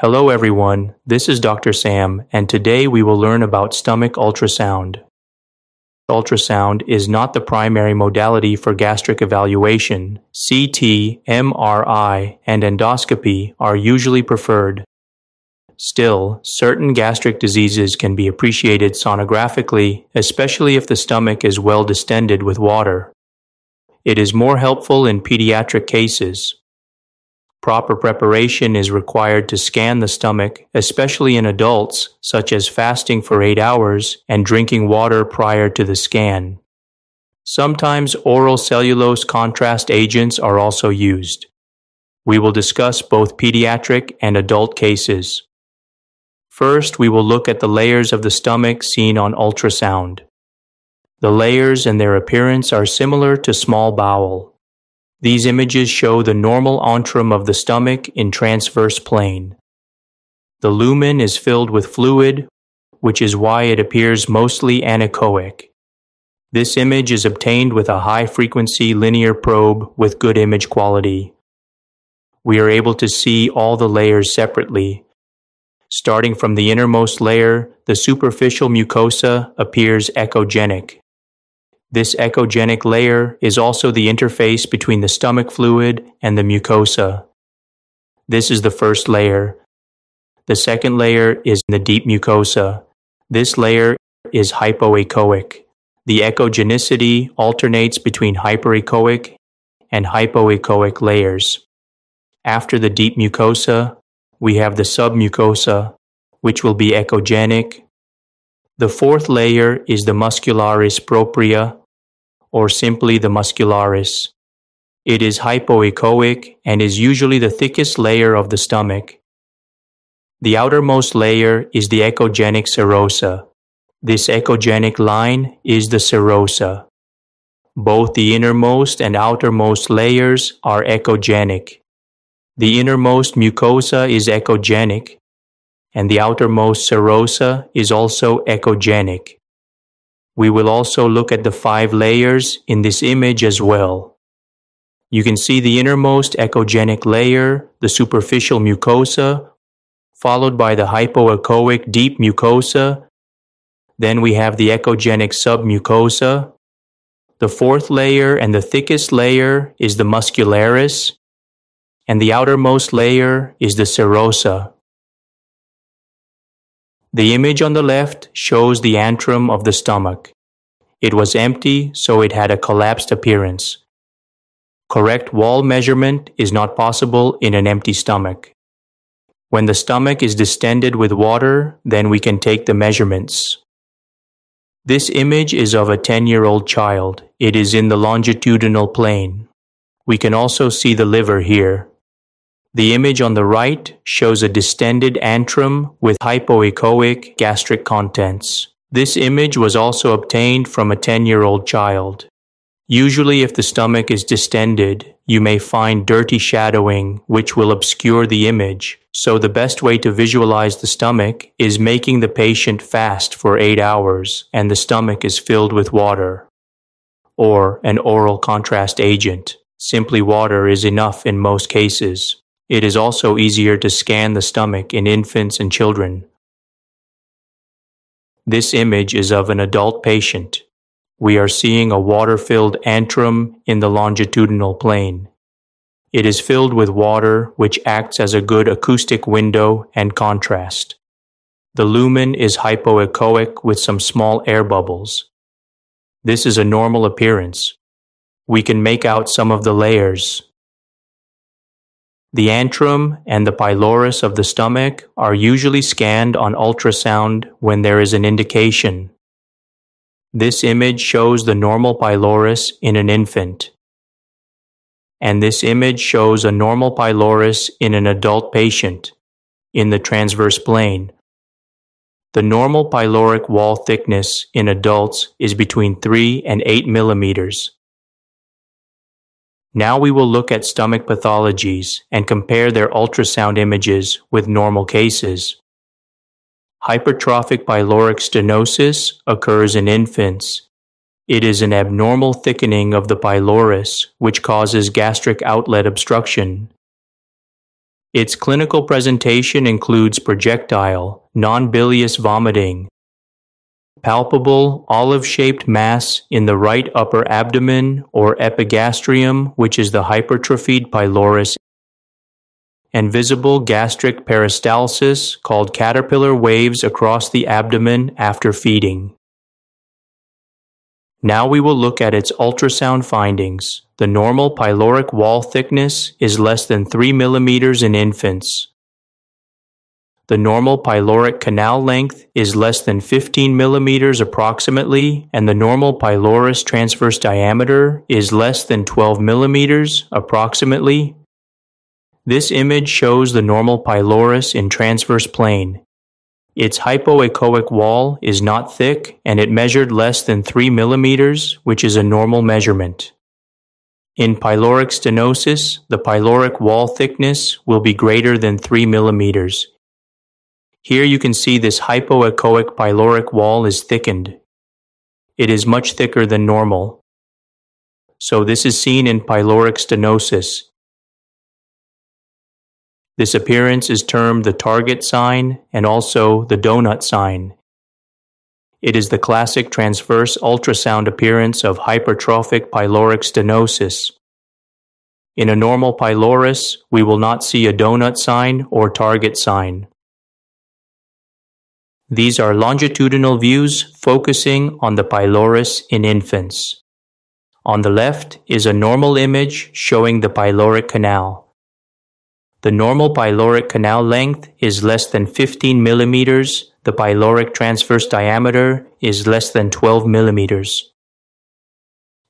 Hello everyone, this is Dr. Sam, and today we will learn about stomach ultrasound. Ultrasound is not the primary modality for gastric evaluation. CT, MRI, and endoscopy are usually preferred. Still, certain gastric diseases can be appreciated sonographically, especially if the stomach is well distended with water. It is more helpful in pediatric cases. Proper preparation is required to scan the stomach, especially in adults, such as fasting for 8 hours and drinking water prior to the scan. Sometimes oral cellulose contrast agents are also used. We will discuss both pediatric and adult cases. First, we will look at the layers of the stomach seen on ultrasound. The layers and their appearance are similar to small bowel. These images show the normal antrum of the stomach in transverse plane. The lumen is filled with fluid, which is why it appears mostly anechoic. This image is obtained with a high frequency linear probe with good image quality. We are able to see all the layers separately. Starting from the innermost layer, the superficial mucosa appears echogenic. This echogenic layer is also the interface between the stomach fluid and the mucosa. This is the first layer. The second layer is the deep mucosa. This layer is hypoechoic. The echogenicity alternates between hyperechoic and hypoechoic layers. After the deep mucosa, we have the submucosa, which will be echogenic. The fourth layer is the muscularis propria, or simply the muscularis. It is hypoechoic and is usually the thickest layer of the stomach. The outermost layer is the echogenic serosa. This echogenic line is the serosa. Both the innermost and outermost layers are echogenic. The innermost mucosa is echogenic, and the outermost serosa is also echogenic. We will also look at the five layers in this image as well. You can see the innermost echogenic layer, the superficial mucosa, followed by the hypoechoic deep mucosa. Then we have the echogenic submucosa. The fourth layer and the thickest layer is the muscularis, and the outermost layer is the serosa. The image on the left shows the antrum of the stomach. It was empty, so it had a collapsed appearance. Correct wall measurement is not possible in an empty stomach. When the stomach is distended with water, then we can take the measurements. This image is of a 10 year old child. It is in the longitudinal plane. We can also see the liver here. The image on the right shows a distended antrum with hypoechoic gastric contents. This image was also obtained from a 10 year old child. Usually, if the stomach is distended, you may find dirty shadowing which will obscure the image. So, the best way to visualize the stomach is making the patient fast for 8 hours and the stomach is filled with water. Or an oral contrast agent. Simply water is enough in most cases. It is also easier to scan the stomach in infants and children. This image is of an adult patient. We are seeing a water-filled antrum in the longitudinal plane. It is filled with water which acts as a good acoustic window and contrast. The lumen is hypoechoic with some small air bubbles. This is a normal appearance. We can make out some of the layers, the antrum and the pylorus of the stomach are usually scanned on ultrasound when there is an indication. This image shows the normal pylorus in an infant. And this image shows a normal pylorus in an adult patient in the transverse plane. The normal pyloric wall thickness in adults is between 3 and 8 millimeters. Now we will look at stomach pathologies and compare their ultrasound images with normal cases. Hypertrophic pyloric stenosis occurs in infants. It is an abnormal thickening of the pylorus which causes gastric outlet obstruction. Its clinical presentation includes projectile, non-bilious vomiting, palpable olive-shaped mass in the right upper abdomen or epigastrium, which is the hypertrophied pylorus, and visible gastric peristalsis called caterpillar waves across the abdomen after feeding. Now we will look at its ultrasound findings. The normal pyloric wall thickness is less than 3 millimeters in infants. The normal pyloric canal length is less than 15 millimeters approximately, and the normal pylorus transverse diameter is less than 12 millimeters approximately. This image shows the normal pylorus in transverse plane. Its hypoechoic wall is not thick and it measured less than 3 millimeters, which is a normal measurement. In pyloric stenosis, the pyloric wall thickness will be greater than 3 millimeters. Here you can see this hypoechoic pyloric wall is thickened. It is much thicker than normal. So this is seen in pyloric stenosis. This appearance is termed the target sign and also the donut sign. It is the classic transverse ultrasound appearance of hypertrophic pyloric stenosis. In a normal pylorus, we will not see a donut sign or target sign. These are longitudinal views focusing on the pylorus in infants. On the left is a normal image showing the pyloric canal. The normal pyloric canal length is less than 15 millimeters. The pyloric transverse diameter is less than 12 millimeters.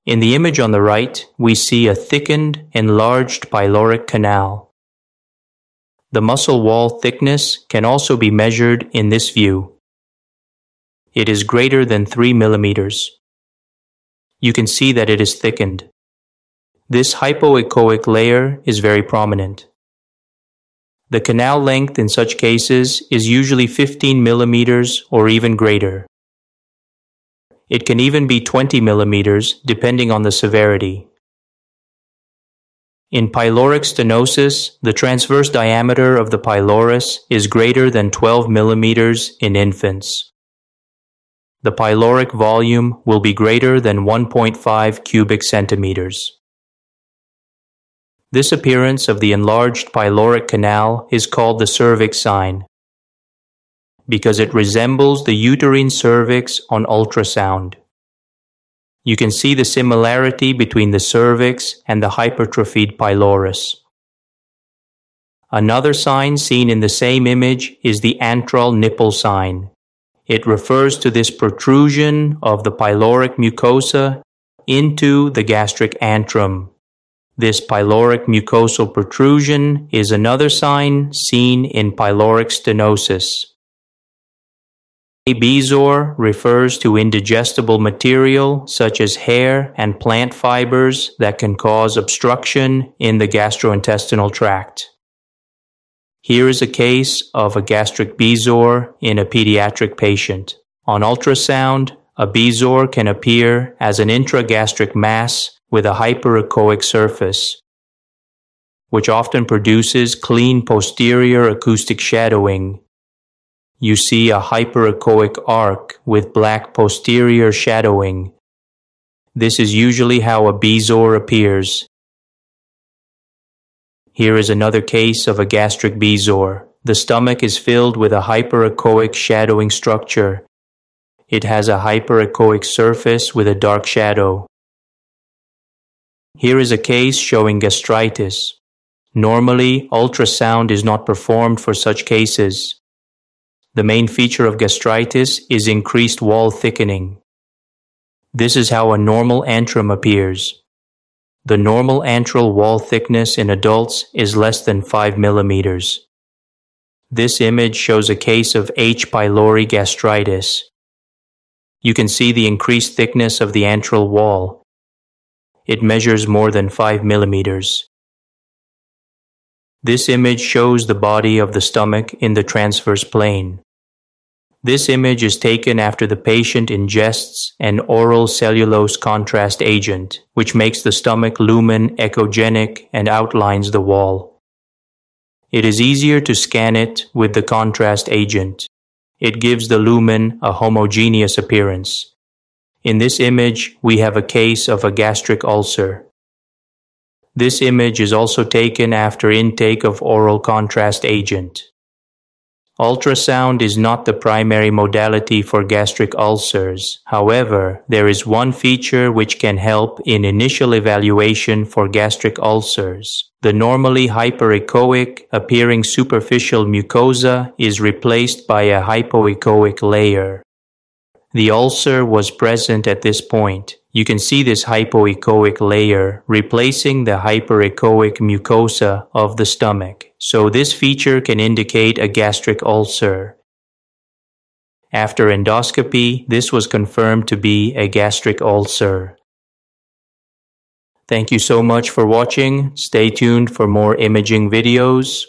In the image on the right, we see a thickened, enlarged pyloric canal. The muscle wall thickness can also be measured in this view. It is greater than 3 millimeters. You can see that it is thickened. This hypoechoic layer is very prominent. The canal length in such cases is usually 15 millimeters or even greater. It can even be 20 millimeters depending on the severity. In pyloric stenosis, the transverse diameter of the pylorus is greater than 12 millimeters in infants. The pyloric volume will be greater than 1.5 cubic centimeters. This appearance of the enlarged pyloric canal is called the cervix sign because it resembles the uterine cervix on ultrasound. You can see the similarity between the cervix and the hypertrophied pylorus. Another sign seen in the same image is the antral nipple sign. It refers to this protrusion of the pyloric mucosa into the gastric antrum. This pyloric mucosal protrusion is another sign seen in pyloric stenosis. Bezoar refers to indigestible material such as hair and plant fibers that can cause obstruction in the gastrointestinal tract. Here is a case of a gastric bezoar in a pediatric patient. On ultrasound, a bezoar can appear as an intragastric mass with a hyperechoic surface, which often produces clean posterior acoustic shadowing you see a hyperechoic arc with black posterior shadowing. This is usually how a bezoar appears. Here is another case of a gastric bezoar. The stomach is filled with a hyperechoic shadowing structure. It has a hyperechoic surface with a dark shadow. Here is a case showing gastritis. Normally, ultrasound is not performed for such cases. The main feature of gastritis is increased wall thickening. This is how a normal antrum appears. The normal antral wall thickness in adults is less than 5 millimeters. This image shows a case of H. pylori gastritis. You can see the increased thickness of the antral wall. It measures more than 5 millimeters. This image shows the body of the stomach in the transverse plane. This image is taken after the patient ingests an oral cellulose contrast agent, which makes the stomach lumen echogenic and outlines the wall. It is easier to scan it with the contrast agent. It gives the lumen a homogeneous appearance. In this image, we have a case of a gastric ulcer. This image is also taken after intake of oral contrast agent. Ultrasound is not the primary modality for gastric ulcers. However, there is one feature which can help in initial evaluation for gastric ulcers. The normally hyperechoic appearing superficial mucosa is replaced by a hypoechoic layer. The ulcer was present at this point. You can see this hypoechoic layer replacing the hyperechoic mucosa of the stomach. So this feature can indicate a gastric ulcer. After endoscopy, this was confirmed to be a gastric ulcer. Thank you so much for watching. Stay tuned for more imaging videos.